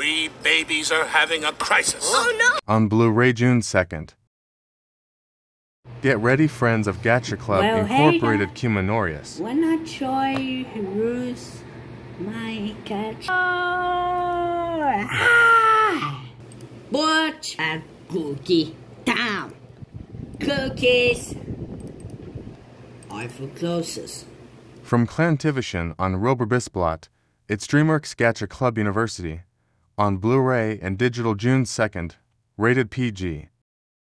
We babies are having a crisis. Oh no! On Blu-ray June 2nd. Get ready, friends of Gacha Club Well, Incorporated guys. Cumanorius. When I try Ruth, my catch. Oh, hi! Butch and cookie down. Cookies are for closest. From Clantivision on Roberbisblot, it's DreamWorks Gacha Club University. On Blu-ray and digital June 2nd. Rated PG.